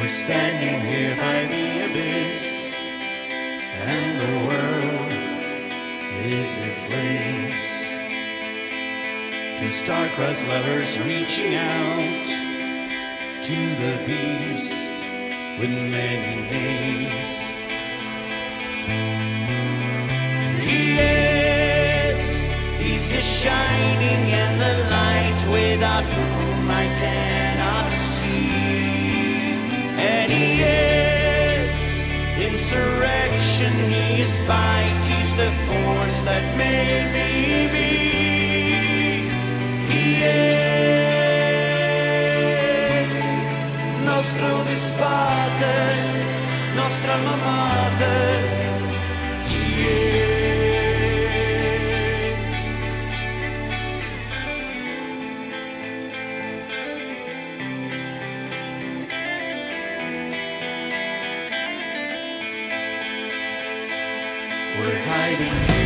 We're standing here by the abyss, and the world is in flames. Two star-crossed lovers reaching out to the beast with many names. He is, he's the shining and the light without insurrection, he is fight, he's the force that made me be. He is nostro dispater, nostra mater. He is. Hiding